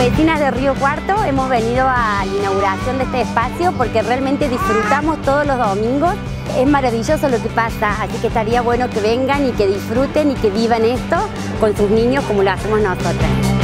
vecinas de Río Cuarto hemos venido a la inauguración de este espacio porque realmente disfrutamos todos los domingos. Es maravilloso lo que pasa, así que estaría bueno que vengan y que disfruten y que vivan esto con sus niños como lo hacemos nosotras.